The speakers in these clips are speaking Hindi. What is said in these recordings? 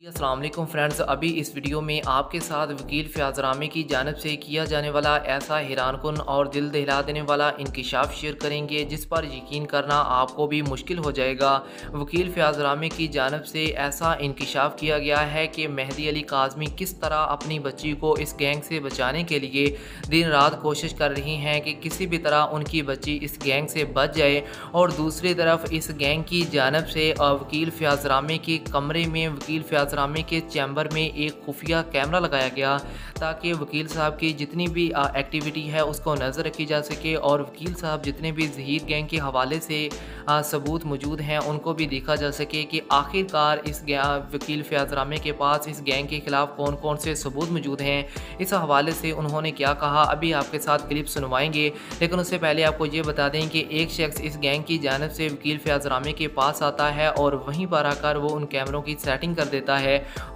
असलम फ्रेंड्स अभी इस वीडियो में आपके साथ वकील फ़याज़रामी की जानब से किया जाने वाला ऐसा हैरान कन और दिल दहला देने वाला इंकशाफ शेयर करेंगे, जिस पर यकीन करना आपको भी मुश्किल हो जाएगा। वकील फ़याज़रामी की जानब से ऐसा इंकशाफ किया गया है कि मेहदी अली काजमी किस तरह अपनी बच्ची को इस गैंग से बचाने के लिए दिन रात कोशिश कर रही हैं कि किसी भी तरह उनकी बच्ची इस गैंग से बच जाए। और दूसरी तरफ़ इस गैंग की जानब से वकील फ़याज़रामी के कमरे में वकील फ़याज नामे के चैम्बर में एक खुफिया कैमरा लगाया गया ताकि वकील साहब की जितनी भी एक्टिविटी है, उसको नज़र रखी जा सके और वकील साहब जितने भी जहीर गैंग के हवाले से सबूत मौजूद हैं, उनको भी देखा जा सके कि आखिरकार इस वकील फ़याजरामे के पास इस गैंग के ख़िलाफ़ कौन कौन से सबूत मौजूद हैं, इस हवाले से उन्होंने क्या कहा, अभी आपके साथ क्लिप सुनवाएँगे। लेकिन उससे पहले आपको ये बता दें कि एक शख्स इस गैंग की जानब से वकील फ़याजरामे के पास आता है और वहीं पर आकर वो उन कैमरों की सेटिंग कर देता है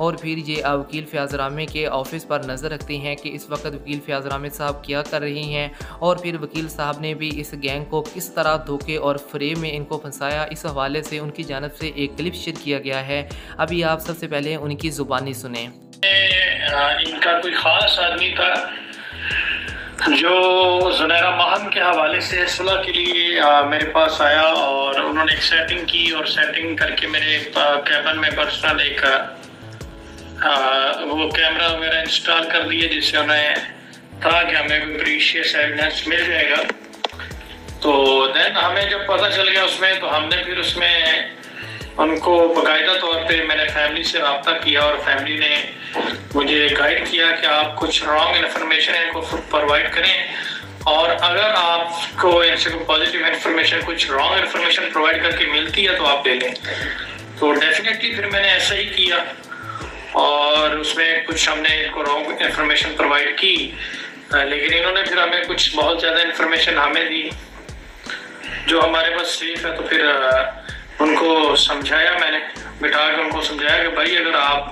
और फिर ये वकील फ़याज़रामे के ऑफ़िस पर नज़र रखते हैं कि इस वक्त वकील फ़याज़रामे साहब क्या कर रहे हैं और फिर वकील साहब ने भी इस गैंग को किस तरह धोखे और फ्रेम में इनको फंसाया, इस हवाले से उनकी जानब से एक क्लिप शेयर किया गया है। अभी आप सबसे पहले उनकी ज़ुबानी सुने। इनका कोई ख़ास आदमी था जो जुनैरा महम के हवाले से सुलह के लिए आ, मेरे पास आया और उन्होंने एक सेटिंग की और सेटिंग करके मेरे कैबन में पर्सनल एक वो कैमरा वगैरह इंस्टॉल कर दिए जिससे उन्हें था कि हमें भी प्रीशियस एविडेंस मिल जाएगा। तो देन हमें जब पता चल गया उसमें तो हमने फिर उसमें उनको बाकायदा तौर पे मैंने फैमिली से रबता किया और फैमिली ने मुझे गाइड किया कि आप कुछ रॉन्ग इन्फॉर्मेशन है प्रोवाइड करें। और अगर आपको इनसे कोई पॉजिटिव इन्फॉर्मेशन कुछ रॉन्ग इन्फॉर्मेशन प्रोवाइड करके मिलती है तो आप दे लें तो डेफिनेटली फिर मैंने ऐसा ही किया। और उसमें कुछ हमने इनको रॉन्ग इन्फॉर्मेशन प्रोवाइड की। लेकिन इन्होंने फिर हमें कुछ बहुत ज़्यादा इन्फॉर्मेशन हमें दी, जो हमारे पास सेफ़ है तो फिर उनको समझाया मैंने। बिठा के उनको समझाया कि भाई, अगर आप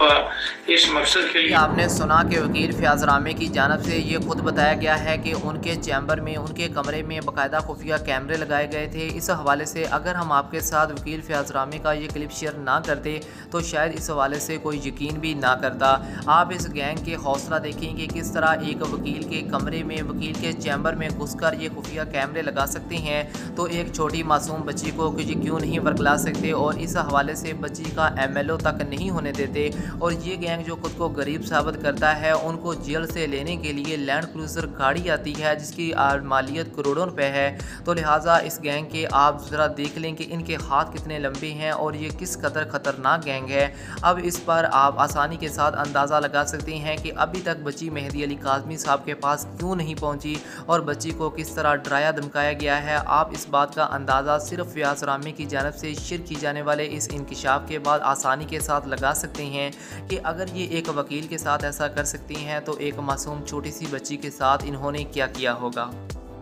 इस मकसद के लिए आपने सुना कि वकील फयाज रामे की जानब से ये खुद बताया गया है कि उनके चैम्बर में, उनके कमरे में बाकायदा खुफिया कैमरे लगाए गए थे। इस हवाले से अगर हम आपके साथ वकील फयाज रामे का ये क्लिप शेयर ना करते तो शायद इस हवाले से कोई यकीन भी ना करता। आप इस गैंग के हौसला देखें कि किस तरह एक वकील के कमरे में, वकील के चैम्बर में घुस कर ये खुफिया कैमरे लगा सकते हैं। तो एक छोटी मासूम बच्ची को क्यों नहीं वर्कला सकते और इस हवाले से बच्ची का एमएलओ तक नहीं होने देते और ये गैंग जो खुद को गरीब साबित करता है, उनको जेल से लेने के लिए लैंड क्रूज़र गाड़ी आती है, जिसकी मालियत करोड़ों रुपए है। तो लिहाजा इस गैंग के आप ज़रा देख लें कि इनके हाथ कितने लंबे हैं और ये किस कदर ख़तरनाक गैंग है। अब इस पर आप आसानी के साथ अंदाज़ा लगा सकते हैं कि अभी तक बच्ची मेहदी अली काजमी साहब के पास क्यों नहीं पहुँची और बच्ची को किस तरह डराया धमकाया गया है। आप इस बात का अंदाज़ा सिर्फ़ व्यास रामी की जानब से शिर की जाने वाले इस इंकशाफ के बाद आसानी के साथ लगा सकते हैं कि अगर ये एक वकील के साथ ऐसा कर सकती हैं तो एक मासूम छोटी सी बच्ची के साथ इन्होंने क्या किया होगा?